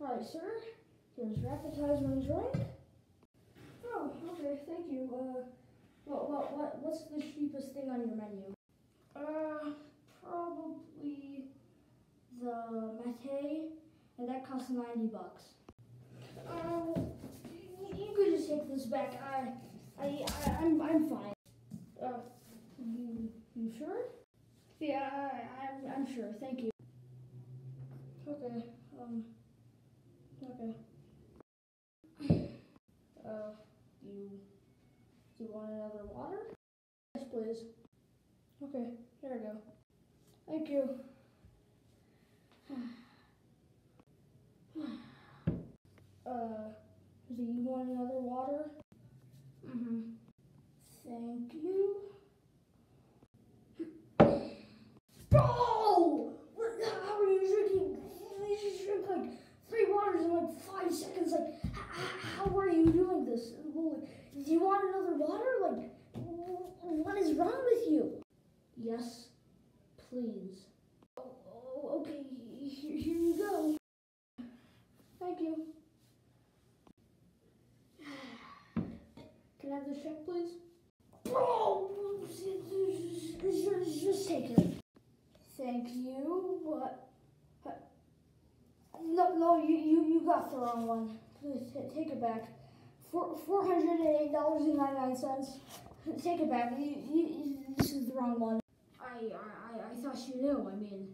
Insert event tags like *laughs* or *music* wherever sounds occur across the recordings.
All right, sir. Here's your appetizer and drink. Oh, okay. Thank you. Uh, what, what, what, what's the cheapest thing on your menu? Uh, probably the mate, and that costs ninety bucks. Uh, you, you could just take this back. I, I, I I'm, I'm fine. Uh, you, you sure? Yeah, I, I'm, I'm sure. Thank you. Okay. Um. Okay. Uh, you, do you want another water? Yes, please. Okay, there we go. Thank you. is wrong with you? Yes, please. Oh, okay, here, here you go. Thank you. Can I have the check, please? Oh, just, just take it. Thank you. What? No, no, you, you, you got the wrong one. Please take it back. Four, $408.99. *laughs* Take it back. You, you, this is the wrong one. I, I, I thought you knew. I mean,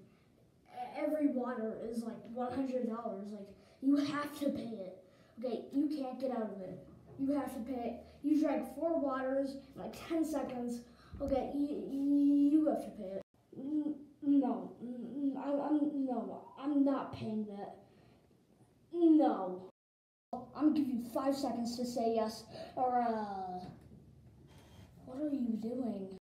every water is like one hundred dollars. Like you have to pay it. Okay, you can't get out of it. You have to pay it. You drank four waters in like ten seconds. Okay, you, you have to pay it. No, n- I'm, no, I'm not paying that. No. I'm gonna give you five seconds to say yes, or uh, doing?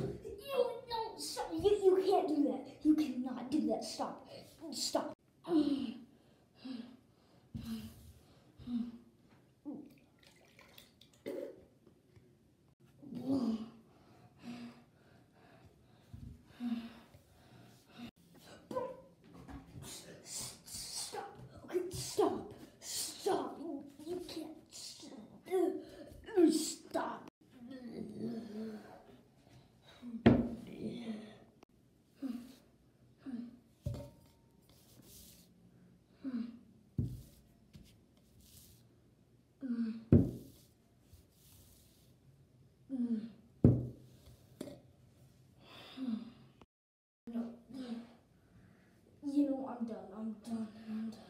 You no, stop. You, you can't do that. You cannot do that. Stop. Stop. Stop. Okay, stop. Stop. You, you can't. Stop. Stop. No. You know, I'm done. I'm done. I'm done.